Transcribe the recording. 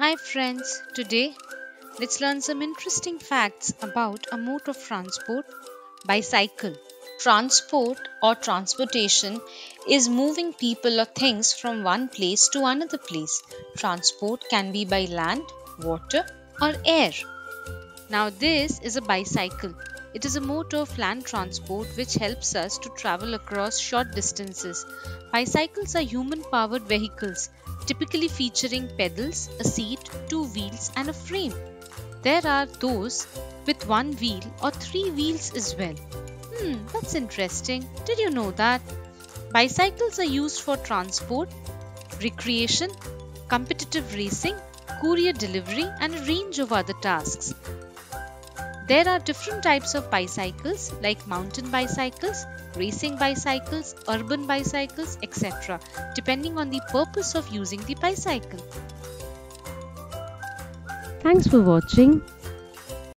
Hi friends, today let's learn some interesting facts about a mode of transport bicycle. Transport or transportation is moving people or things from one place to another place. Transport can be by land, water, or air. Now, this is a bicycle. It is a mode of land transport which helps us to travel across short distances. Bicycles are human powered vehicles, typically featuring pedals, a seat, two wheels, and a frame. There are those with one wheel or three wheels as well. Hmm, that's interesting. Did you know that? Bicycles are used for transport, recreation, competitive racing, courier delivery, and a range of other tasks. There are different types of bicycles like mountain bicycles, racing bicycles, urban bicycles, etc., depending on the purpose of using the bicycle. Thanks for watching.